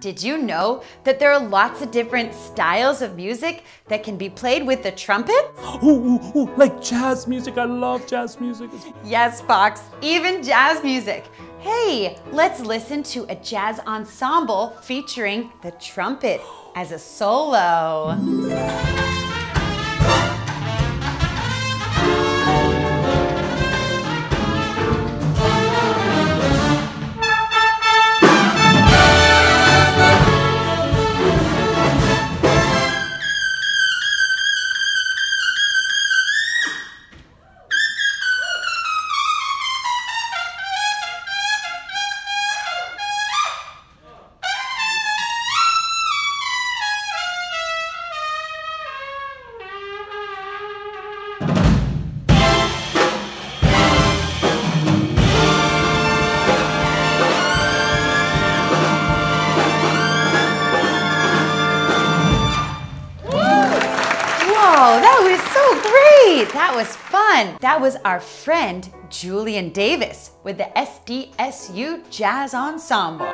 Did you know that there are lots of different styles of music that can be played with the trumpet? Ooh, ooh, ooh, like jazz music. I love jazz music. Yes, Fox, even jazz music. Hey, let's listen to a jazz ensemble featuring the trumpet as a solo. Oh, great! That was fun. That was our friend Julian Davis with the SDSU Jazz Ensemble.